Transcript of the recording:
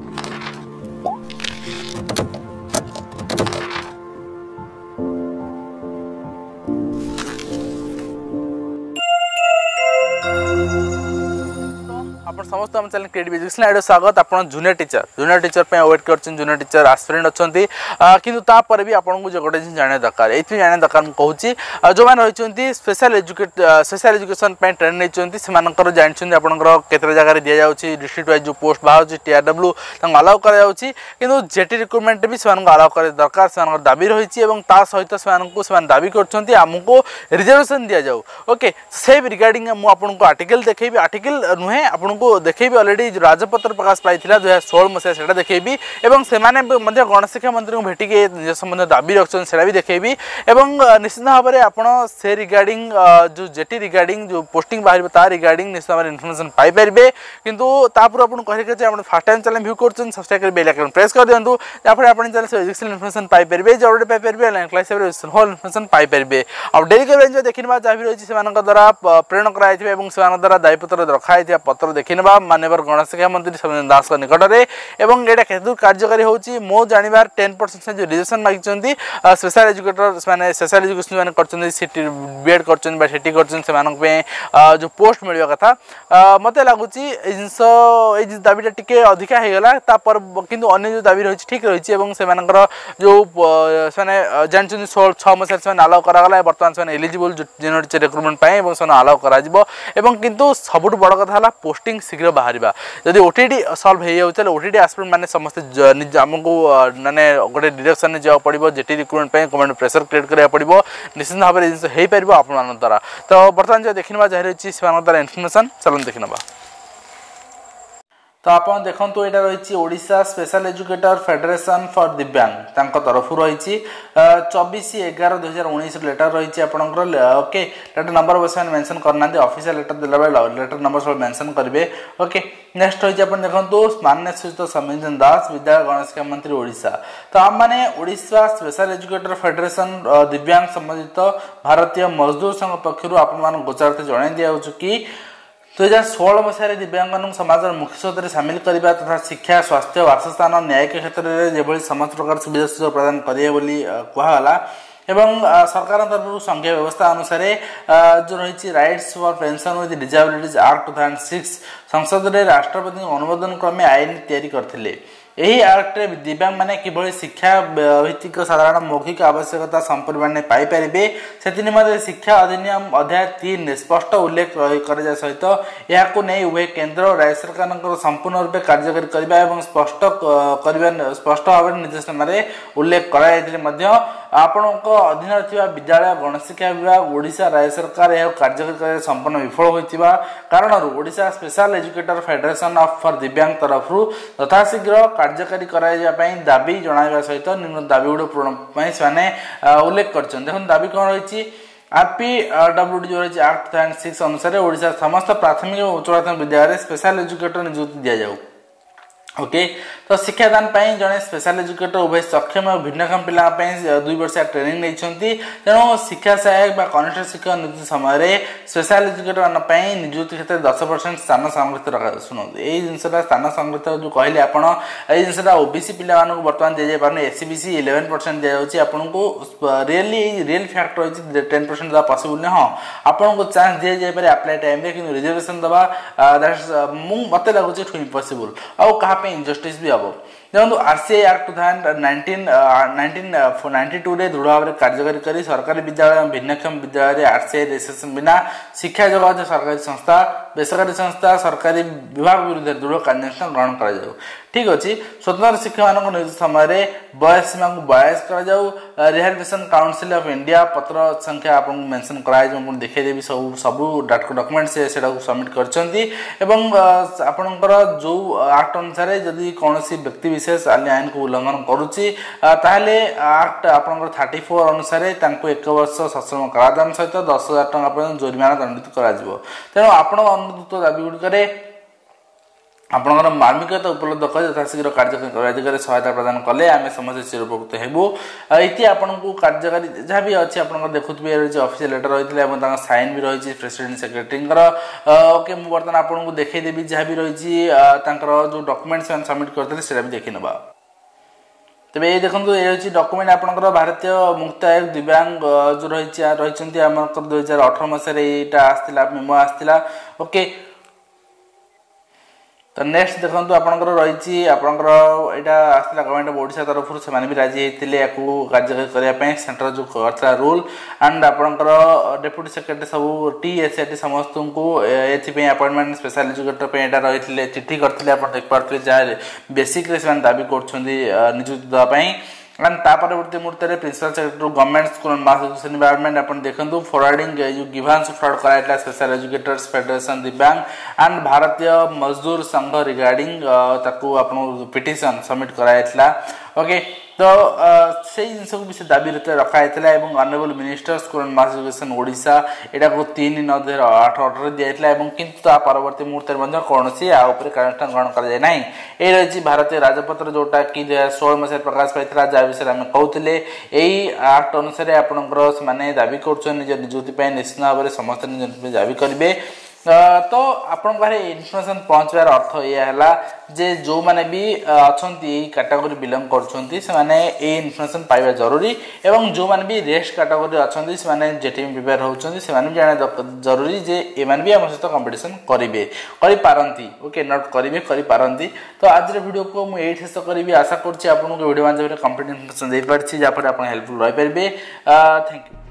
you आप समस्त आम चैनल क्रिएट बिजनेस आडियो स्वागत आप जूनियर टीचर जूनियर टीचर पर वेट कर जूनियर टीचर आसपिरेन्ट अच्छा कितुतापर भी आपको जो गोटे जिन जाना दरकार ये जाना दरकार मुझे जो मैंने रही special educate special education train नहीं जानते आप कतरे जगह दि जाऊँच डिस्ट्रिक्ट व्वज जो पोस्ट बाहर टीआरडब्ल्यू तक अलाउ कर कितु जेटी रिक्रुटमेंट भी अलाउ कर दरकार से दाबी रही सहित से दाबी कर रिजर्वेशन दि जाऊ ओके रिगार्ड मुझे आर्टिकल देखेबी आर्टिकल नुहे आपको ଆପଣଙ୍କୁ ଦେଖେଇବି ଅଲରେଡ଼ି ରାଜପତ୍ର ପ୍ରକାଶ ପାଇଥିଲା ଦୁଇହଜାର ଷୋହଳ ମସିହା ସେଇଟା ଦେଖେଇବି ଏବଂ ସେମାନେ ମଧ୍ୟ ଗଣଶିକ୍ଷା ମନ୍ତ୍ରୀଙ୍କୁ ଭେଟିକି ଏ ସମ୍ବନ୍ଧ ଦାବି ରଖିଛନ୍ତି ସେଇଟା ବି ଦେଖେଇବି ଏବଂ ନିଶ୍ଚିତ ଭାବରେ ଆପଣ ସେ ରିଗାର୍ଡ଼ିଂ ଯେଉଁ ଜେଟି ରିଗାର୍ଡ଼ିଂ ଯେଉଁ ପୋଷ୍ଟିଂ ବାହାରିବ ତା ରିଗାର୍ଡ଼ିଂ ନିଶ୍ଚିତ ଭାବରେ ଇନଫର୍ମେସନ୍ ପାଇପାରିବେ କିନ୍ତୁ ତାପରେ ଆପଣ କହିଲେ ଯେ ଆପଣ ଫାର୍ଷ୍ଟ ଟାଇମ୍ ଚ୍ୟାନେଲ୍ ଭ୍ୟୁ କରୁଛନ୍ତି ସବସ୍କ୍ରାଇବ୍ କରି ବେଲ୍ ଆଇକନ୍ ପ୍ରେସ୍ କରିଦିଅନ୍ତୁ ଯାହାଫଳରେ ଆପଣ ଚ୍ୟାନେଲ୍ ଏଜୁକେସନ୍ ଇନଫର୍ମେସନ୍ ପାଇପାରିବେ ଜରୁରୀ ପାଇପାରିବେ ଲାଇନ୍ ହିସାବରେ ହୋଲ୍ ଇନଫର୍ମେସନ୍ ପାଇପାରିବେ ଆଉ ଡେଲି କରିବା ଦେଖିନେବା ଯାହା ବି ରହିଛି ସେମାନଙ୍କ ଦ୍ୱାରା ପ୍ରେରଣ କରାଯାଇଥିବା ଏବଂ ସେମାନଙ୍କ ଦ୍ୱାରା ଦାୟୀପତ୍ର ରଖାଯାଇଥିବା ପତ୍ର ଦେଖି ଦେଖିନେବା ମାନ୍ୟବର ଗଣେଶ ଶିକ୍ଷା ମନ୍ତ୍ରୀ ସବିନ ଦାସଙ୍କ ନିକଟରେ ଏବଂ ଏଇଟା କେତେଦୂର କାର୍ଯ୍ୟକାରୀ ହେଉଛି ମୋ ଜାଣିବାର ଟେନ୍ ପରସେଣ୍ଟ ସେ ଯେଉଁ ରିଜର୍ଭେସନ୍ ମାଗିଛନ୍ତି ସ୍ପେଶାଲ୍ ଏଜୁକେଟର ମାନେ ସ୍ପେଶାଲ୍ ଏଜୁକେସନ୍ ଯେଉଁମାନେ କରିଛନ୍ତି ସିଟି ବିଏଡ଼୍ କରିଛନ୍ତି ବା ସିଟି କରିଛନ୍ତି ସେମାନଙ୍କ ପାଇଁ ଯେଉଁ ପୋଷ୍ଟ ମିଳିବା କଥା ମୋତେ ଲାଗୁଛି ଏ ଜିନିଷ ଏଇ ଦାବିଟା ଟିକେ ଅଧିକା ହେଇଗଲା ତାପରେ କିନ୍ତୁ ଅନ୍ୟ ଯେଉଁ ଦାବି ରହିଛି ଠିକ୍ ରହିଛି ଏବଂ ସେମାନଙ୍କର ଯେଉଁ ସେମାନେ ଜାଣିଛନ୍ତି ଛଅ ମସିହାରେ ସେମାନେ ଆଲାଉ କରାଗଲା ବର୍ତ୍ତମାନ ସେମାନେ ଏଲିଜିବୁଲ୍ ଜେନେରିଟି ରିକ୍ରୁଟମେଣ୍ଟ ପାଇଁ ଏବଂ ସେମାନେ ଆଲାଉ କରାଯିବ ଏବଂ କିନ୍ତୁ ସବୁଠୁ ବଡ଼ କଥା ହେଲା ପୋଷ୍ଟିଂ ରିପୋର୍ଟିଂ ଶୀଘ୍ର ବାହାରିବା ଯଦି ଓ ଟି ଟି ସଲ୍ଭ ହୋଇଯାଉଛି ତାହେଲେ ଓ ଟି ଟି ଆସ୍ପିରେଣ୍ଟ ମାନେ ସମସ୍ତେ ଆମକୁ ମାନେ ଗୋଟେ ଡିରେକ୍ସନ୍ରେ ଯିବାକୁ ପଡ଼ିବ ଯେ ଟି ରିକ୍ରୁଟମେଣ୍ଟ ପାଇଁ ଗଭର୍ଣ୍ଣମେଣ୍ଟ ପ୍ରେସର କ୍ରିଏଟ୍ କରିବାକୁ ପଡ଼ିବ ନିଶ୍ଚିତ ଭାବରେ ଜିନିଷ ହୋଇପାରିବ ଆପଣମାନଙ୍କ ଦ୍ୱାରା ତ ବର୍ତ୍ତମାନ ଯେଉଁ ଦେଖିନେବା ଜାହିର ହୋଇଛି ସେମାନଙ୍କ ଦ୍ୱାରା ଇନଫର୍ମେସନ୍ ଚାଲନ୍ତୁ ଦେଖିନେବା তো আপনার দেখুন এটা রয়েছে Odisha special educator federation for Divyang তাঁর তরফ রয়েছে চবিশ এগার দুই হাজার উনিশ লেটর রয়েছে আপনার ওকে লেটর নম্বর বসে মেনশন করে না অফিসিয়াল লেটর দেলাবেলে লেটর নম্বর সব মেনশন করবে ওকে নেক্সট রয়েছে আপনার দেখুন মাননীয় শ্রীযুক্ত সমীরঞ্জন দাস বিদ্যালয় গণশিক্ষা মন্ত্রী ওড়শা তো আমি ওড়শা স্পেশাল এজুকেটর ফেডারেসন দিব্যাঙ্গ সম্বন্ধিত ভারতীয় মজদুর সংঘ পক্ষ আপনার গোচারতে জনাই দিয়াছে কি ଦୁଇହଜାର ଷୋହଳ ମସିହାରେ ଦିବ୍ୟାଙ୍ଗମାନଙ୍କୁ ସମାଜର ମୁଖ୍ୟ ସ୍ରୋତରେ ସାମିଲ କରିବା ତଥା ଶିକ୍ଷା ସ୍ୱାସ୍ଥ୍ୟ ବାସସ୍ଥାନ ନ୍ୟାୟିକ କ୍ଷେତ୍ରରେ ଯେଭଳି ସମସ୍ତ ପ୍ରକାର ସୁବିଧା ସୁଯୋଗ ପ୍ରଦାନ କରିବେ ବୋଲି କୁହାଗଲା ଏବଂ ସରକାରଙ୍କ ତରଫରୁ ସଂଘୀୟ ବ୍ୟବସ୍ଥା ଅନୁସାରେ ଯେଉଁ ରହିଛି rights for pension with disabilities act two thousand six ସଂସଦରେ ରାଷ୍ଟ୍ରପତିଙ୍କ ଅନୁମୋଦନ କ୍ରମେ ଆଇନ ତିଆରି କରିଥିଲେ ଏହି ଆକ୍ଟରେ ଦିବ୍ୟାଙ୍ଗମାନେ କିଭଳି ଶିକ୍ଷା ଭିତ୍ତିକ ସାଧାରଣ ମୌଖିକ ଆବଶ୍ୟକତା ସମ୍ପୂର୍ଣ୍ଣ ପାଇପାରିବେ ସେଥିନିମନ୍ତେ ଶିକ୍ଷା ଅଧିନିୟମ ଅଧ୍ୟାୟ ତିନି ସ୍ପଷ୍ଟ ଉଲ୍ଲେଖ କରାଯିବା ସହିତ ଏହାକୁ ନେଇ ଉଭୟ କେନ୍ଦ୍ର ଓ ରାଜ୍ୟ ସରକାରଙ୍କର ସମ୍ପୂର୍ଣ୍ଣ ରୂପେ କାର୍ଯ୍ୟକାରୀ କରିବା ଏବଂ ସ୍ପଷ୍ଟ କରିବା ସ୍ପଷ୍ଟ ଭାବରେ ନିର୍ଦ୍ଦେଶନାମାରେ ଉଲ୍ଲେଖ କରାଯାଇଥିଲେ ମଧ୍ୟ ଆପଣଙ୍କ ଅଧୀନରେ ଥିବା ବିଦ୍ୟାଳୟ ଗଣଶିକ୍ଷା ବିଭାଗ ଓଡ଼ିଶା ରାଜ୍ୟ ସରକାର ଏହାକୁ କାର୍ଯ୍ୟକାରୀ କରିବାରେ ସମ୍ପୂର୍ଣ୍ଣ ବିଫଳ ହୋଇଥିବା କାରଣରୁ Odisha special educator federation of for Divyang ତରଫରୁ ଯଥାଶୀଘ୍ର কার্যকারী করা দাবি জনাইবা সহ নিম্ন দাবি গুড় পূরণ সে উল্লেখ করছেন দেখুন দাবি কম রয়েছে আরপি ডব্লু ডি রয়েছে আক্ট থাউজেন্ড সিক্স অনুসারে ওড়িশার সমস্ত প্রাথমিক ও উচ্চ প্রাথমিক বিদ্যালয়ে স্পেশাল এডুকেটর নিযুক্তি দিয়া যাও ओके तो शिक्षादान जन स्पेशल एजुकेटर उभय सक्षम और भिन्नक्षम पिला दुई वर्ष ट्रेनिंग नहीं तेणु शिक्षा सहायक कनिष्ठ शिक्षक नियुक्ति समय स्पेशल एजुकेटर मैं निजुक्ति क्षेत्र में दस परसेंट स्थान संरक्षित रखा शुणु यही जिनसा स्थान संरक्षित जो कहे आप जिनसा ओबीसी पिला बर्तमान दी जाए एस सी इलेवेन परसेंट दी जाऊँगी आपको रियली रियल फैक्ट रही टेन परसेंट दे पसबुल हाँ आपको चान्स दी जाए आप्लाई टाइम कि रिजर्वेशन देवा मत लगुच इम्पसिबल आउ क्या पे ଇନଜଷ୍ଟିସ୍ ବି ହେବ ଦେଖନ୍ତୁ R C I act two thousand nineteen nineteen ninety ଟୁରେ ଦୃଢ଼ ଭାବରେ କାର୍ଯ୍ୟକାରୀ କରି ସରକାରୀ ବିଦ୍ୟାଳୟ ଏବଂ ଭିନ୍ନକ୍ଷମ ବିଦ୍ୟାଳୟରେ ଆର୍ ସି ଆଇ ରେଜିଷ୍ଟ୍ରେସନ ବିନା ଶିକ୍ଷା ଯୋଗାଉଥିବା ସରକାରୀ ସଂସ୍ଥା ବେସରକାରୀ ସଂସ୍ଥା ସରକାରୀ ବିଭାଗ ବିରୁଦ୍ଧରେ ଦୃଢ଼ କାର୍ଯ୍ୟାନୁଷ୍ଠାନ ଗ୍ରହଣ କରାଯାଉ ଠିକ୍ ଅଛି ସ୍ୱତନ୍ତ୍ର ଶିକ୍ଷକମାନଙ୍କ ନିଯୁକ୍ତି ସମୟରେ ବୟସ ସୀମାକୁ ବୟାସ କରାଯାଉ ରିହାର୍ଭେସନ୍ କାଉନସିଲ୍ ଅଫ୍ ଇଣ୍ଡିଆ ପତ୍ର ସଂଖ୍ୟା ଆପଣଙ୍କୁ ମେନସନ୍ କରାଯାଇଛି ମୁଁ ଦେଖେଇଦେବି ସବୁ ସବୁ ଡକ୍ୟୁମେଣ୍ଟ ସେ ସେଟାକୁ ସବମିଟ୍ କରିଛନ୍ତି ଏବଂ ଆପଣଙ୍କର ଯେଉଁ ଆକ୍ଟ ଅନୁସାରେ ଯଦି କୌଣସି ବ୍ୟକ୍ତିବିଶେଷ ଆଇନ ଆଇନକୁ ଉଲ୍ଲଙ୍ଘନ କରୁଛି ତାହେଲେ ଆକ୍ଟ ଆପଣଙ୍କର ଥାର୍ଟି ଫୋର୍ ଅନୁସାରେ ତାଙ୍କୁ ଏକ ବର୍ଷ ସଶ୍ରମ କାରାଦାନ ସହିତ ଦଶ ହଜାର ଟଙ୍କା ପର୍ଯ୍ୟନ୍ତ ଜୋରିମାନା ଦଣ୍ଡିତ କରାଯିବ ତେଣୁ ଆପଣ ଅମୃତ ଦାବି ଗୁଡ଼ିକରେ ଆପଣଙ୍କର ମାର୍ମିକତା ଉପଲବ୍ଧ କରି ଯଥାଶୀଘ୍ର କାର୍ଯ୍ୟକାରୀ କରିବା ଦିଗରେ ସହାୟତା ପ୍ରଦାନ କଲେ ଆମେ ସମସ୍ତେ ଚିରୋପକୃତ ହେବୁ ଆଉ ଏଠି ଆପଣଙ୍କୁ କାର୍ଯ୍ୟକାରୀ ଯାହା ବି ଅଛି ଆପଣଙ୍କର ଦେଖୁଥିବେ ରହିଛି ଅଫିସିଆଲ ଲେଟର ରହିଥିଲା ଏବଂ ତାଙ୍କ ସାଇନ୍ ବି ରହିଛି ପ୍ରେସିଡେଣ୍ଟ ସେକ୍ରେଟେରୀଙ୍କର ଓକେ ମୁଁ ବର୍ତ୍ତମାନ ଆପଣଙ୍କୁ ଦେଖେଇଦେବି ଯାହା ବି ରହିଛି ତାଙ୍କର ଯେଉଁ ଡକୁମେଣ୍ଟ ସେମାନେ ସବମିଟ୍ କରିଥିଲେ ସେଇଟା ବି ଦେଖିନେବା ତେବେ ଏଇ ଦେଖନ୍ତୁ ଏ ହେଉଛି ଡକୁମେଣ୍ଟ ଆପଣଙ୍କର ଭାରତୀୟ ମୁକ୍ତ ଆୟୋଗ ଦିବ୍ୟାଙ୍ଗ ଯେଉଁ ରହିଛି ରହିଛନ୍ତି ଆମର ଦୁଇ ହଜାର ଅଠର ମସିହାରେ ଏଇଟା ଆସିଥିଲା ମେମୋ ଆସିଥିଲା ଓକେ અને નક્ષ દેખંતો આપણકો રહીચી આપણકો એટા આસલા ગવર્મેન્ટ ઓફ ઓડિશા તરફ સે મને ભી રાજી હૈ તિલે આકુ રાજ્ય કરે પર સેન્ટર જો કરતા રૂલ એન્ડ આપણકો ડેપ્યુટી સેક્રેટરી સબ ટીએસએટી સમસ્ત કો એથી પે અપોઇન્ટમેન્ટ સ્પેશિયલ ઇજ્યુક્ટર પે એટા રહી તિલે ચિઠ્ઠી કરતલે આપણ દેખ પર તલે જાય બેસિકલી સેન દાવી કરછંદી નિજુતા પર एंड तापरवर्ती मुहूर्त में principal secretary government school and mass education environment आप देखो फरवर्डिंग जो गिभांस फ्रड कराइला social educators federation Divyang and भारतीय मजदूर संघ रिगार्डिंग आप पिटिशन सबमिट कराइला ओके তো সেই জিনিসକୁ ବି ସେ ଦାବି ଭିତରେ ରଖାଯାଇଥିଲା ଏବଂ ଅନରେବଲ୍ ମିନିଷ୍ଟର ସ୍କୁଲ୍ ମାସୋସିଏସନ୍ ଓଡ଼ିଶା ଏଟାକୁ ତିନି ନଅ ଦୁଇ ହଜାର ଆଠ ଅଠରରେ ଦିଆଯାଇଥିଲା ଏବଂ କିନ୍ତୁ ତା ପରବର୍ତ୍ତୀ ମୁହୂର୍ତ୍ତରେ ମଧ୍ୟ କୌଣସି ଆ ଉପରେ କାର୍ଯ୍ୟାନୁଷ୍ଠାନ ଗ୍ରହଣ କରାଯାଇ ନାହିଁ ଏହି ରହିଛି ଭାରତୀୟ ରାଜପତ୍ର ଯେଉଁଟାକି ଦୁଇ ହଜାର ଷୋହଳ ମସିହାରେ ପ୍ରକାଶ ପାଇଥିଲା ଯାହା ବିଷୟରେ ଆମେ କହୁଥିଲେ ଏହି ଆକ୍ଟ ଅନୁସାରେ ଆପଣଙ୍କର ସେମାନେ ଦାବି କରୁଛନ୍ତି ନିଜ ନିଯୁକ୍ତି ପାଇଁ ନିଶ୍ଚିତ ଭାବରେ ସମସ୍ତେ ନିଜ ଦାବି କରିବେ ତ ଆପଣଙ୍କ ପାଖରେ ଇନଫର୍ମେସନ୍ ପହଞ୍ଚିବାର ଅର୍ଥ ଏଇଆ ହେଲା ଯେ ଯେଉଁମାନେ ବି ଅଛନ୍ତି ଏଇ କାଟାଗୋରୀ ବିଲଙ୍ଗ କରୁଛନ୍ତି ସେମାନେ ଏଇ ଇନଫର୍ମେସନ୍ ପାଇବା ଜରୁରୀ ଏବଂ ଯେଉଁମାନେ ବି ରେଷ୍ଟ କାଟାଗୋରୀରେ ଅଛନ୍ତି ସେମାନେ ଯେଠି ବି ପ୍ରିପେୟାର ହେଉଛନ୍ତି ସେମାନେ ବି ଜାଣିବା ଜରୁରୀ ଯେ ଏମାନେ ବି ଆମ ସହିତ କମ୍ପିଟିସନ୍ କରିବେ କରିପାରନ୍ତି ଓକେ ନଟ୍ କରିବେ କରିପାରନ୍ତି ତ ଆଜିର ଭିଡ଼ିଓକୁ ମୁଁ ଏଇଠି ଶେଷ କରିବି ଆଶା କରୁଛି ଆପଣଙ୍କୁ ଭିଡ଼ିଓ ମାଧ୍ୟମରେ କମ୍ପ୍ଲିଟ୍ ଇନଫର୍ମେସନ୍ ଦେଇପାରିଛି ଯାହାଫଳରେ ଆପଣ ହେଲ୍ପଫୁଲ୍ ରହିପାରିବେ ଥ୍ୟାଙ୍କ ୟୁ